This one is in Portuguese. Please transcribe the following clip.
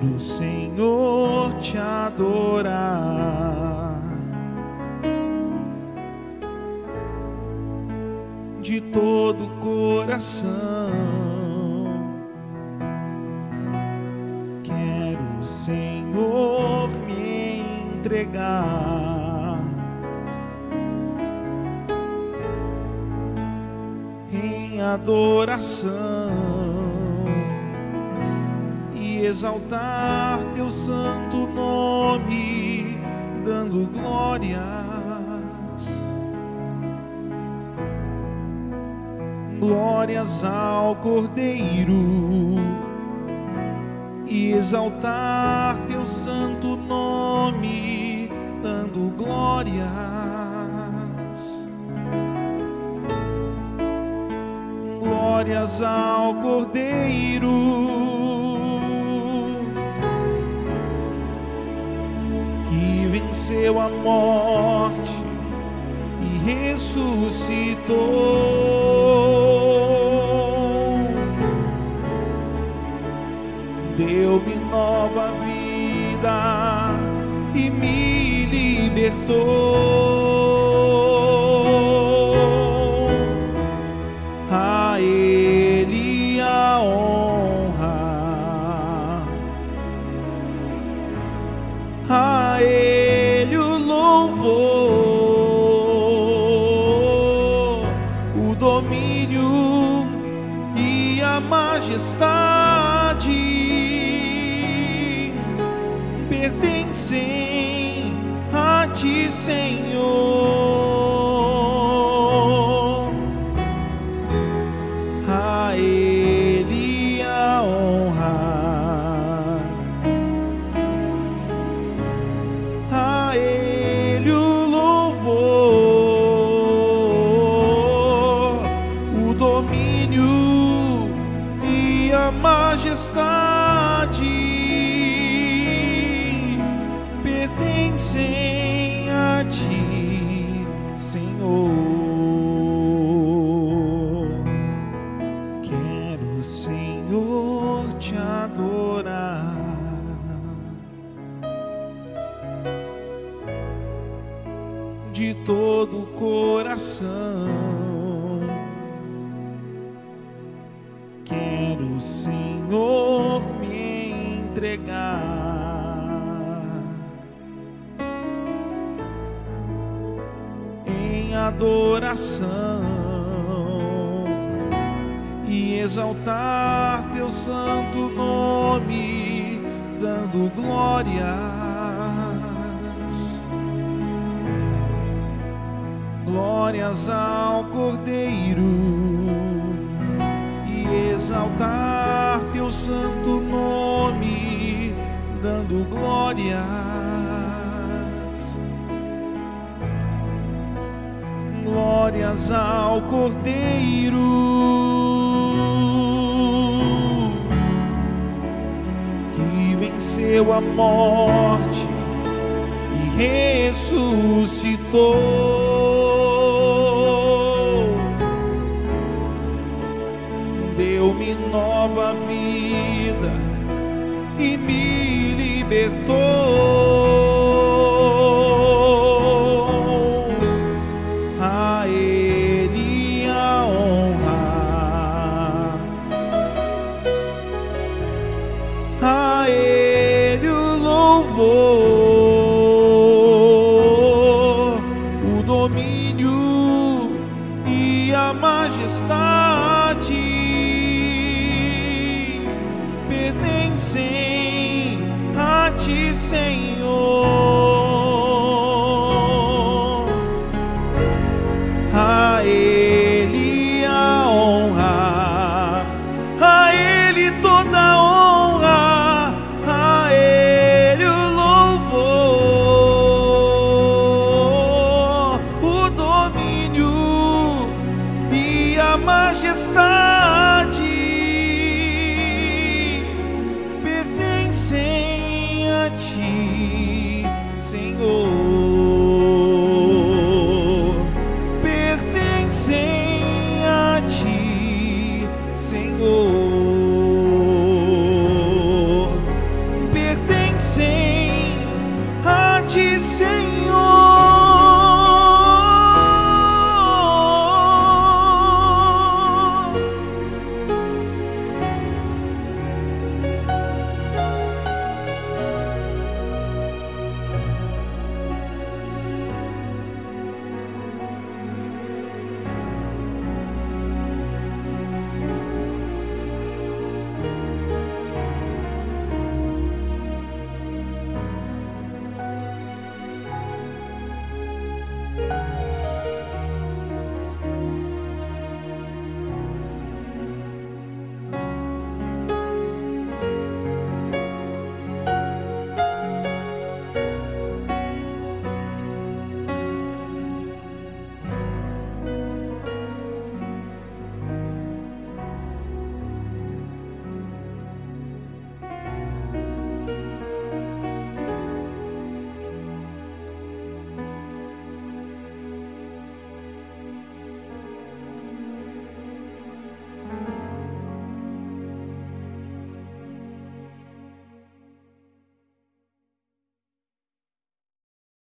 Quero, Senhor, te adorar de todo coração. Quero, Senhor, me entregar em adoração e exaltar teu santo nome, dando glórias. Glórias ao Cordeiro e exaltar teu santo nome, dando glórias. Glórias ao Cordeiro venceu a morte e ressuscitou. Deu-me nova vida e me libertou. A Ele a honra, a Ele louvor, o domínio e a majestade pertencem a ti, Senhor. De todo o coração, quero, Senhor, me entregar em adoração e exaltar teu santo nome, dando glórias. Glórias ao Cordeiro e exaltar teu santo nome, dando glórias. Glórias ao Cordeiro que venceu a morte e ressuscitou. Deu-me nova vida e me libertou. A Ele a honra, a Ele o louvor, o domínio e a majestade pertencem a ti, Senhor.